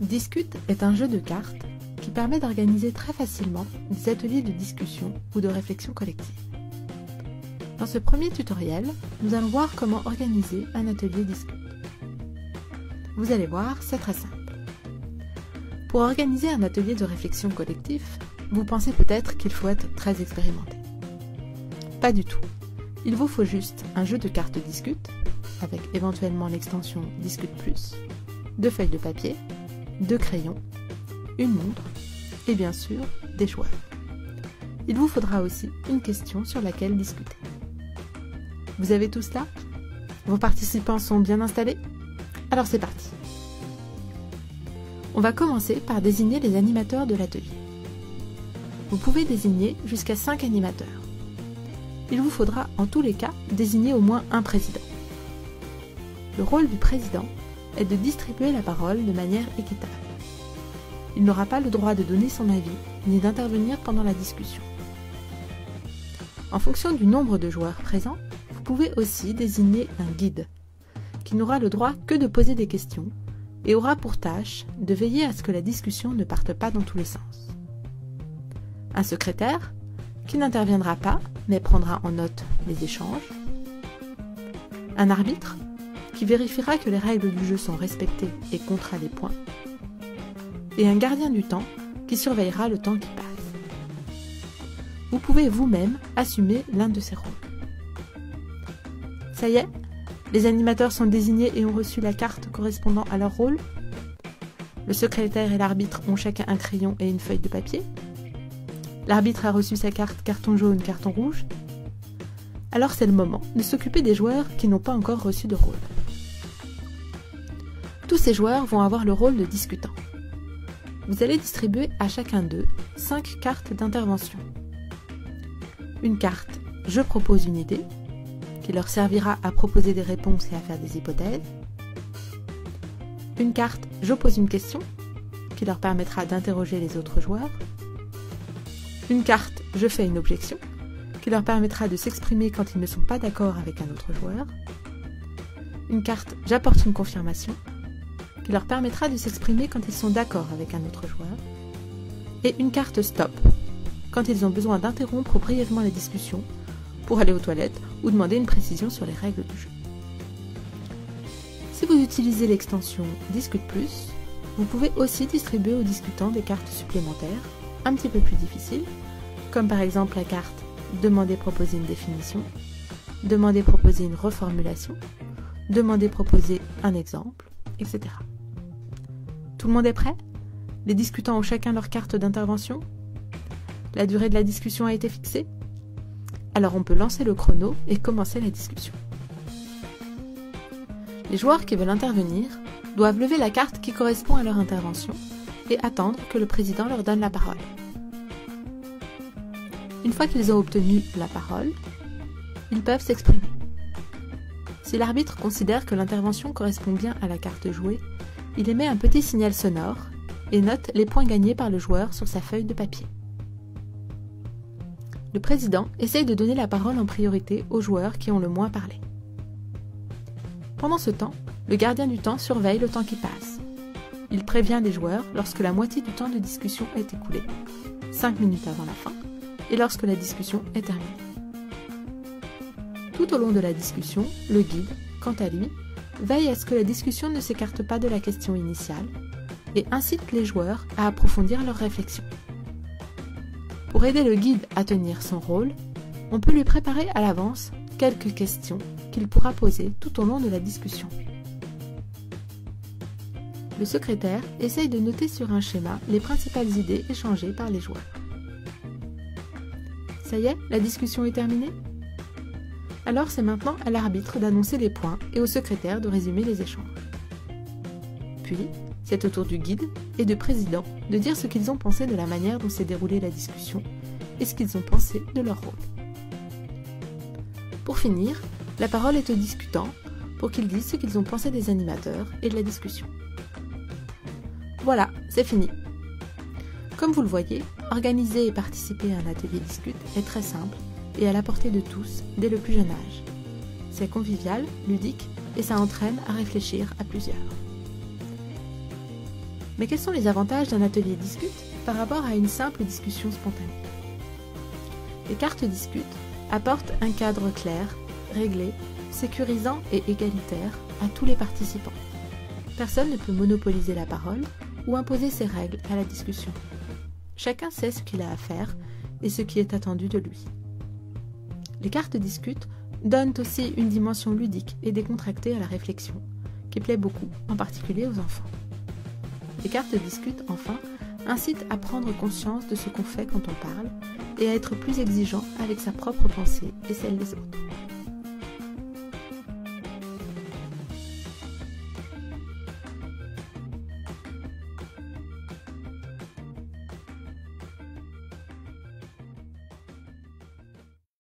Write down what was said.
Discute est un jeu de cartes qui permet d'organiser très facilement des ateliers de discussion ou de réflexion collective. Dans ce premier tutoriel, nous allons voir comment organiser un atelier Discute. Vous allez voir, c'est très simple. Pour organiser un atelier de réflexion collective, vous pensez peut-être qu'il faut être très expérimenté. Pas du tout. Il vous faut juste un jeu de cartes Discute, avec éventuellement l'extension Discute Plus, deux feuilles de papier, deux crayons, une montre et bien sûr des joueurs. Il vous faudra aussi une question sur laquelle discuter. Vous avez tout cela Vos participants sont bien installés? Alors c'est parti On va commencer par désigner les animateurs de l'atelier. Vous pouvez désigner jusqu'à 5 animateurs. Il vous faudra en tous les cas désigner au moins un président. Le rôle du président est de distribuer la parole de manière équitable. Il n'aura pas le droit de donner son avis ni d'intervenir pendant la discussion. En fonction du nombre de joueurs présents, vous pouvez aussi désigner un guide, qui n'aura le droit que de poser des questions et aura pour tâche de veiller à ce que la discussion ne parte pas dans tous les sens. Un secrétaire, qui n'interviendra pas mais prendra en note les échanges. Un arbitre, qui vérifiera que les règles du jeu sont respectées et comptera les points, et un gardien du temps qui surveillera le temps qui passe. Vous pouvez vous-même assumer l'un de ces rôles. Ça y est, les animateurs sont désignés et ont reçu la carte correspondant à leur rôle. Le secrétaire et l'arbitre ont chacun un crayon et une feuille de papier. L'arbitre a reçu sa carte carton jaune, carton rouge. Alors c'est le moment de s'occuper des joueurs qui n'ont pas encore reçu de rôle. Tous ces joueurs vont avoir le rôle de discutant. Vous allez distribuer à chacun d'eux 5 cartes d'intervention. Une carte Je propose une idée, qui leur servira à proposer des réponses et à faire des hypothèses. Une carte Je pose une question, qui leur permettra d'interroger les autres joueurs. Une carte Je fais une objection, qui leur permettra de s'exprimer quand ils ne sont pas d'accord avec un autre joueur. Une carte J'apporte une confirmation, qui leur permettra de s'exprimer quand ils sont d'accord avec un autre joueur, et une carte stop, quand ils ont besoin d'interrompre brièvement la discussion pour aller aux toilettes ou demander une précision sur les règles du jeu. Si vous utilisez l'extension Discute Plus, vous pouvez aussi distribuer aux discutants des cartes supplémentaires, un petit peu plus difficiles, comme par exemple la carte Demander proposer une définition, Demander proposer une reformulation, Demander proposer un exemple, etc. Tout le monde est prêt? Les discutants ont chacun leur carte d'intervention? La durée de la discussion a été fixée? Alors on peut lancer le chrono et commencer la discussion. Les joueurs qui veulent intervenir doivent lever la carte qui correspond à leur intervention et attendre que le président leur donne la parole. Une fois qu'ils ont obtenu la parole, ils peuvent s'exprimer. Si l'arbitre considère que l'intervention correspond bien à la carte jouée, il émet un petit signal sonore et note les points gagnés par le joueur sur sa feuille de papier. Le président essaye de donner la parole en priorité aux joueurs qui ont le moins parlé. Pendant ce temps, le gardien du temps surveille le temps qui passe. Il prévient les joueurs lorsque la moitié du temps de discussion est écoulée, 5 minutes avant la fin, et lorsque la discussion est terminée. Tout au long de la discussion, le guide, quant à lui, veille à ce que la discussion ne s'écarte pas de la question initiale et incite les joueurs à approfondir leurs réflexions. Pour aider le guide à tenir son rôle, on peut lui préparer à l'avance quelques questions qu'il pourra poser tout au long de la discussion. Le secrétaire essaye de noter sur un schéma les principales idées échangées par les joueurs. Ça y est, la discussion est terminée? Alors c'est maintenant à l'arbitre d'annoncer les points et au secrétaire de résumer les échanges. Puis, c'est au tour du guide et du président de dire ce qu'ils ont pensé de la manière dont s'est déroulée la discussion et ce qu'ils ont pensé de leur rôle. Pour finir, la parole est aux discutants pour qu'ils disent ce qu'ils ont pensé des animateurs et de la discussion. Voilà, c'est fini. Comme vous le voyez, organiser et participer à un atelier discute est très simple et à la portée de tous dès le plus jeune âge. C'est convivial, ludique et ça entraîne à réfléchir à plusieurs. Mais quels sont les avantages d'un atelier discute par rapport à une simple discussion spontanée? Les cartes discute apportent un cadre clair, réglé, sécurisant et égalitaire à tous les participants. Personne ne peut monopoliser la parole ou imposer ses règles à la discussion. Chacun sait ce qu'il a à faire et ce qui est attendu de lui. Les cartes discute donnent aussi une dimension ludique et décontractée à la réflexion, qui plaît beaucoup, en particulier aux enfants. Les cartes discute, enfin, incitent à prendre conscience de ce qu'on fait quand on parle et à être plus exigeant avec sa propre pensée et celle des autres.